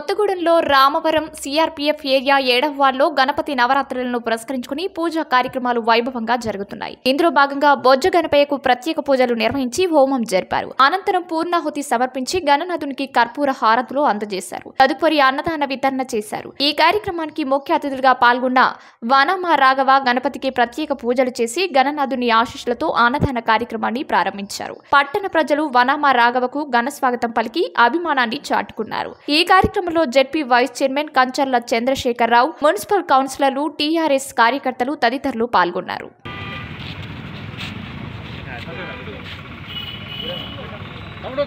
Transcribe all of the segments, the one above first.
కొత్తగూడెంలో Ramavaram CRPF area ఏడవ వార్డులో గణపతి నవరాత్రులను పురస్కరించుకుని పూజా కార్యక్రమాలు వైభవంగా జరుగుతున్నాయి. ఇందులో భాగంగా బొజ్జ గణపయ్యకు ప్రత్యేక పూజలు నిర్వహించి హోమం జరిపారు. అనంతరం పూర్ణాహుతి సమర్పించి గణనాథునికి కర్పూర హారతులు అందజేశారు. తదుపరి అన్నదాన వితరణ చేశారు. ఈ కార్యక్రమానికి ముఖ్య అతిథులుగా పాల్గొన్న వనమ రాఘవ గణపతికి ప్రత్యేక పూజలు చేసి గణనాథుని ఆశీస్సులతో అన్నదాన కార్యక్రమాన్ని ప్రారంభించారు. పట్టణ ప్రజలు వనమ రాఘవకు ఘన స్వాగతం పలికి అభిమానాన్ని చాటుకున్నారు. ఈ కార్యక్రమం కార్యక్రమంలో ZP vice chairman Kancharla Chandrasekhara Rao municipal కౌన్సిలర్లు టీఆర్ఎస్ కార్యకర్తలు తదితరులు పాల్గొన్నారు. తమ్ముడు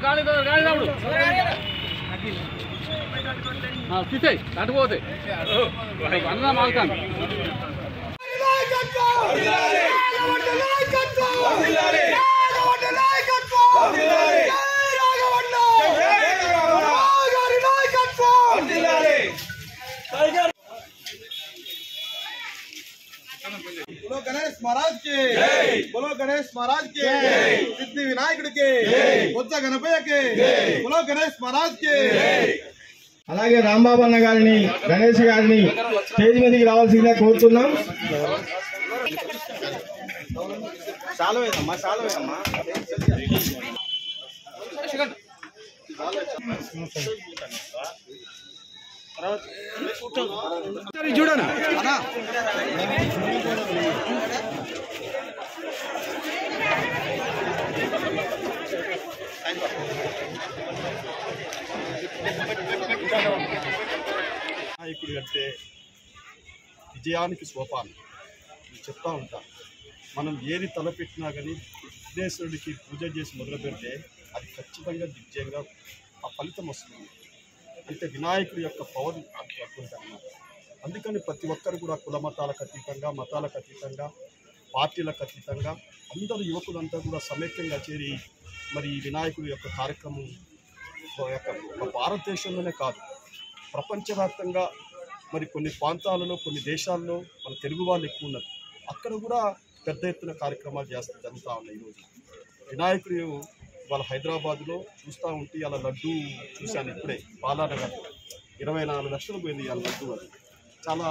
बोलो गणेश महाराज के बोलो गणेश महाराज के सिद्धि వినాయకుడి కే బొజ్జ గణపయ్య కే बोलो గణేష్ మహారాజ్ కే అలాగే రాంబాబు అన్న గారిని గణేష్ గారిని స్టేజ్ మీదకి రావాల్సిందిగా కోరుతున్నాం చాలా చూడండి నాయకుడు అంటే విజయానికి సోపానం. నేను చెప్తా ఉంటా. మనం ఏది తలపెట్టినా కానీ విఘ్నేశ్వరుడికి పూజ చేసి మొదలు పెడితే అది ఖచ్చితంగా దిగ్జయంగా ఆ ఫలితం వస్తుంది. అంటే వినాయకుడి యొక్క పవర్ అన్నమాట అందుకని ప్రతి ఒక్కరు కూడా కుల మతాలకు అతీతంగా మతాలకు అతీతంగా పార్టీలకు అతీతంగా అందరూ యువకులంతా కూడా సమైక్యంగా చేరి మరి ఈ వినాయకుడి యొక్క కార్యక్రమం యొక్క భారతదేశంలోనే కాదు ప్రపంచవ్యాప్తంగా మరి కొన్ని ప్రాంతాలలో కొన్ని దేశాల్లో మన తెలుగు వాళ్ళు ఎక్కువ ఉన్నారు. అక్కడ కూడా పెద్ద ఎత్తున కార్యక్రమాలు చేస్తూ జరుగుతూ ఉన్నాయి ఈరోజు. వినాయకుడు వాళ్ళ హైదరాబాద్లో చూస్తూ ఉంటే అలా లడ్డు చూశాను ఇప్పుడే బాలానగర్ ఇరవై నాలుగు లక్షలు పోయింది ఆ లడ్డు అది. చాలా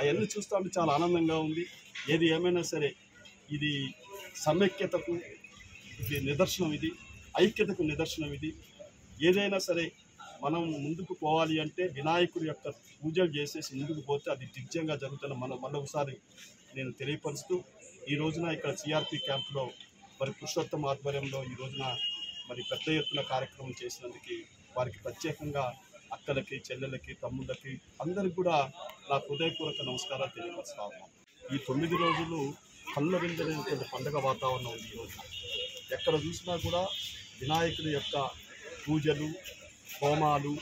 అవన్నీ చూస్తూ ఉంటే చాలా ఆనందంగా ఉంది. ఏది ఏమైనా సరే ఇది సమైక్యతకు ఇది నిదర్శనం ఇది ఐక్యతకు నిదర్శనం ఇది. ఏదైనా సరే మనం ముందుకు పోవాలి అంటే వినాయకుడి యొక్క పూజలు చేసేసి ముందుకు పోతే అది దిగ్జంగా జరుగుతున్న మన మళ్ళీ నేను తెలియపరుస్తూ ఈ రోజున ఇక్కడ సిఆర్పి క్యాంప్లో మరి పురుషోత్తం ఆధ్వర్యంలో ఈ రోజున మరి పెద్ద ఎత్తున కార్యక్రమం చేసినందుకు వారికి ప్రత్యేకంగా అక్కలకి చెల్లెలకి తమ్ముళ్ళకి అందరికి కూడా నా హృదయపూర్వక నమస్కారాలు తెలియపరుస్తా ఈ తొమ్మిది రోజులు కళ్ళవిందనేటువంటి పండుగ వాతావరణం ఉంది ఈరోజు ఎక్కడ చూసినా కూడా వినాయకుడి యొక్క పూజలు హోమాలు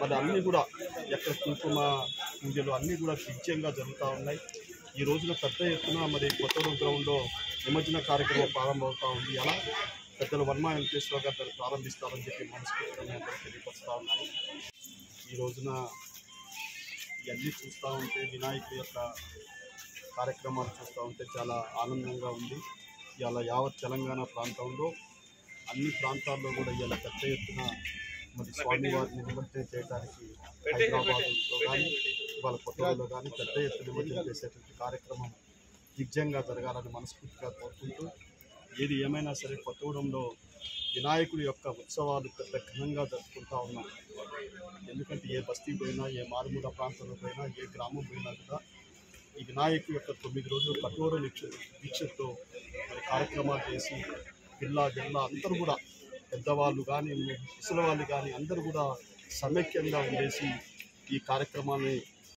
మరి అన్నీ కూడా ఎక్కడ కుంకుమ పూజలు అన్నీ కూడా దిగ్జయంగా జరుగుతూ ఉన్నాయి. ఈ రోజున పెద్ద ఎత్తున మరి కొత్త గ్రౌండ్లో నిమజ్జన కార్యక్రమం ప్రారంభమవుతూ ఉంది. అలా పెద్దలు వర్మ వెంకటేశ్వర గారు ప్రారంభిస్తారని చెప్పి మనస్ఫూర్తిగా నేను తెలియపరుస్తూ ఉన్నాను. ఈ రోజున ఇవన్నీ చూస్తూ ఉంటే వినాయకుడి యొక్క కార్యక్రమాలు చూస్తూ ఉంటే చాలా ఆనందంగా ఉంది. ఇవాళ యావత్ తెలంగాణ ప్రాంతంలో అన్ని ప్రాంతాల్లో కూడా ఇవాళ పెద్ద ఎత్తున మరి స్వామివారిని నిమజ్జనం చేయడానికి హైదరాబాద్లో కానీ ఇవాళ కొత్తలో కానీ పెద్ద ఎత్తున నిమజ్జనం చేసేటువంటి కార్యక్రమం దిగ్జంగా జరగాలని మనస్ఫూర్తిగా ఏది ఏమైనా సరే కొత్తగూడెంలో వినాయకుడి యొక్క ఉత్సవాలు పెద్ద ఘనంగా జరుపుకుంటా ఉన్నాం. ఎందుకంటే ఏ బస్తీ పోయినా ఏ మారుమూల ప్రాంతంలో పోయినా ఏ గ్రామం పోయినా కూడా ఈ వినాయకుడి యొక్క తొమ్మిది రోజులు కఠోర దీక్ష దీక్షతో మరి కార్యక్రమాలు చేసి పిల్ల జిల్లా అందరూ కూడా పెద్దవాళ్ళు కానీ ముసలి వాళ్ళు కానీ అందరూ కూడా సమైక్యంగా ఉండేసి ఈ కార్యక్రమాన్ని